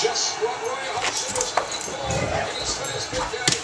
Just what Roy Hodgson was he's got his big ball.